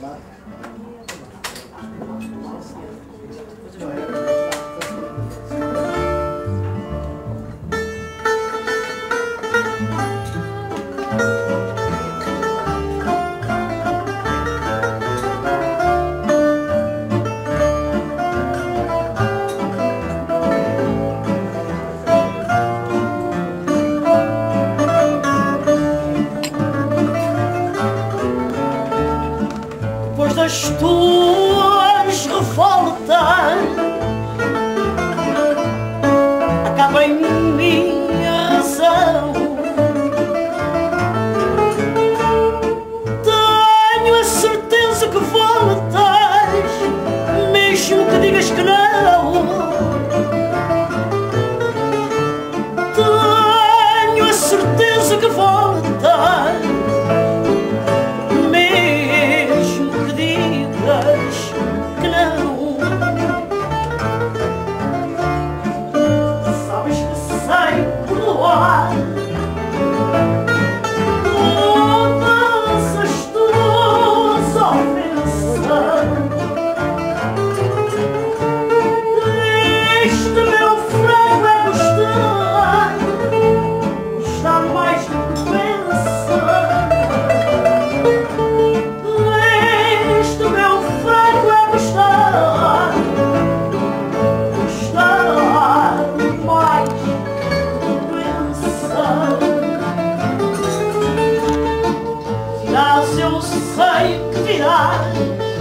好么 foste tu. 开端 mas eu sei que virás